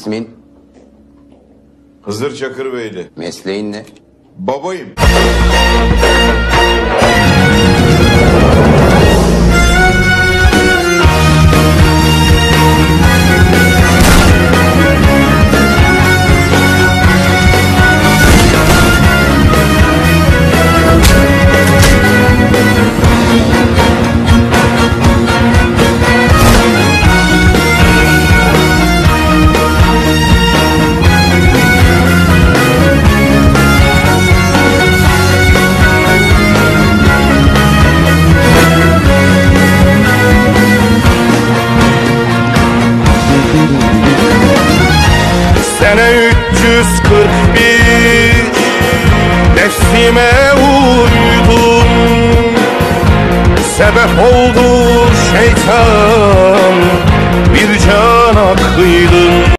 İsmin, Hızır Çakırbeyli. mesleğin ne? Babayım. Sene 341 Nefsime uydum. Sebep oldu şeytan Bir cana kıydın